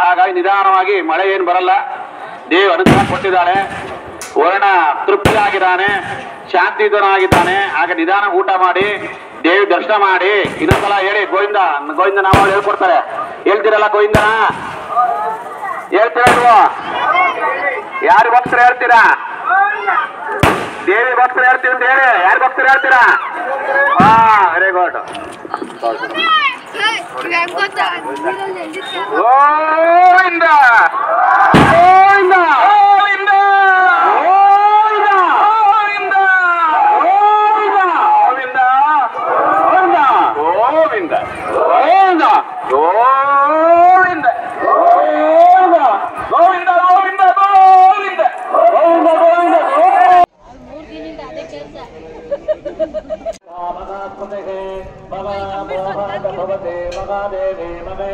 ಹಾಗಾಗಿ ನಿಧಾನವಾಗಿ ಮಳೆ ಏನು ಬರಲ್ಲ. ದೇವ್ ಅನುಗ್ರಹ ಕೊಟ್ಟಿದ್ದಾಳೆ ವರ್ಣ ತೃಪ್ತಿಯಾಗಿದ್ದಾನೆ. ಶಾಂತಿಯುತನಾಗಿದ್ದಾನೆ. ಆಗ ನಿಧಾನ ಊಟ ಮಾಡಿ, ದೇವಿ ದರ್ಶನ ಮಾಡಿ. ಇನ್ನೊಂದ್ಸಲ ಹೇಳಿ, ಗೋವಿಂದ ಗೋವಿಂದ ನಾವು ಹೇಳ್ಕೊಡ್ತಾರೆ. ಹೇಳ್ತೀರಲ್ಲ ಗೋವಿಂದ? ಹೇಳ್ತೀರಾ ನೀವು? ಭಕ್ತರು ಹೇಳ್ತೀರಾ? ದೇವಿಗೋಸ್ಕರ ಹೇಳ್ತೀವಿ ಅಂತ ಹೇಳಿ. ಯಾರು ಭಕ್ತರು ಹೇಳ್ತೀರಾ? ವೆರಿ ಗುಡ್ ഗോവിന്ദ ഗോവിന്ദ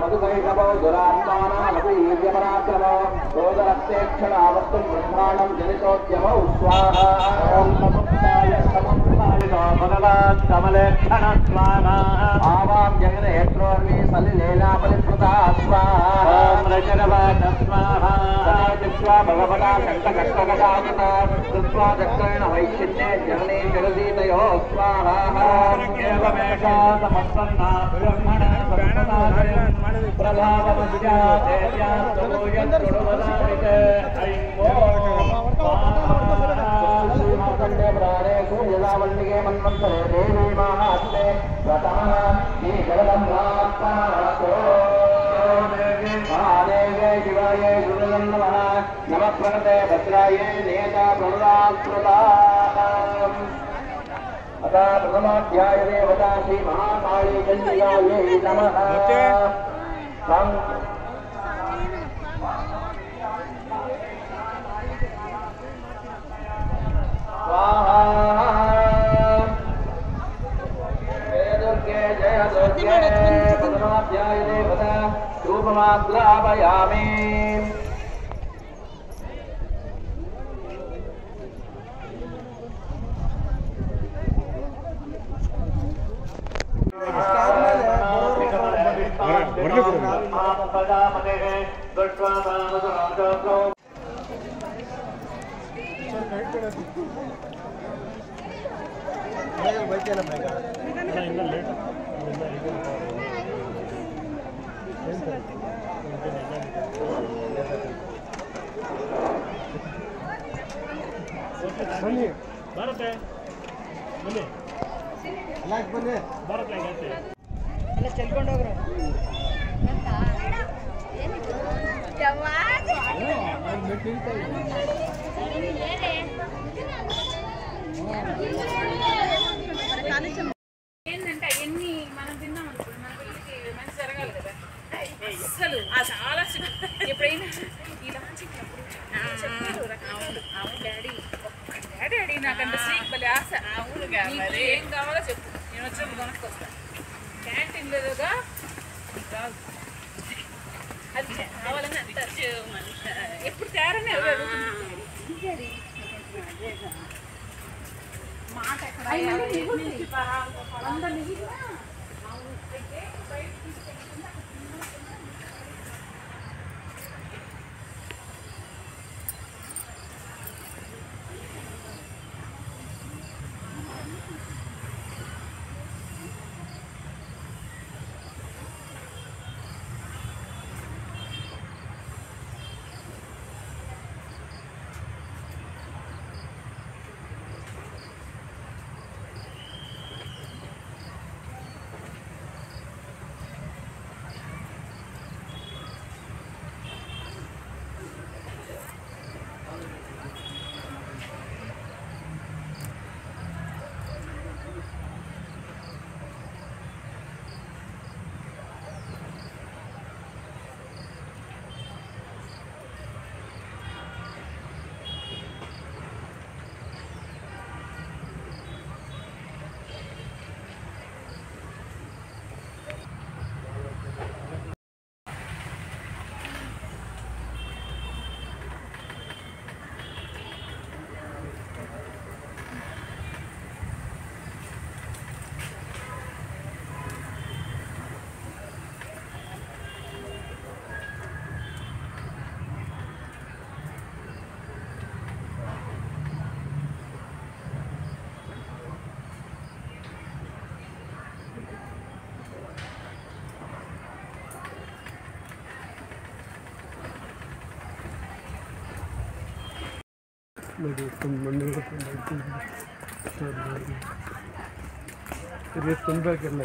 మధుకైకవో దురాత్మానామతీర్యపరాక్రమో సోదరక్షేక్షణావస్తు బ్రహ్మాణం జనితోద్యమౌ స్వాహ कष्टकटामिता कृत्वा चक्रेण वैक्षिण्ये जननी जगदीतयो स्वाहामेषा समस्पन्ना ब्रह्मणे प्रभावमस्या प्राणेषु यदावल्लिके मन्वन्तरे देवी माहात्मे प्रतः नी जगदम्भा प्रदे भद्राय नेता अतः प्रथमाध्याय देवता श्री महाकाली चंडिकायै नमः स्वाहा दुर्गे जय दुर्गे प्रथमाध्याय देवता ಬರುತ್ತೆ ಬನ್ನಿ ಬನ್ನಿ ಬರುತ್ತೆ ಎಲ್ಲ ಚೆಲ್ಕೊಂಡು ಹೋಗ್ರು ಜವಾ ఏంటంటే అవన్నీ మనం తిన్నాం అనుకోండి మన పిల్లలకి మంచి జరగాలి కదా. అసలు ఆ చాలా ఎప్పుడైనా ఇలా చెప్పినప్పుడు చెప్పారు రకరకాలు. అవును డాడీ ఒక్క డాడీ అడిగి నాకంత స్వీట్ భలే ఆశ. అవునుగా మరి. ఏం కావాలో చెప్పు. నేను వచ్చినప్పుడు కొనుక్కొస్తా. క్యాంటీన్ లేదుగా. నీకు రాదు అది కావాలని అంటారు. ఎప్పుడు తేరనే नहीं अंदर नहीं। ನೋಡಿ ತುಂಬ ಮಂದಿ ತುಂಬ ತುಂಬ ಬೇಕಿಲ್ಲ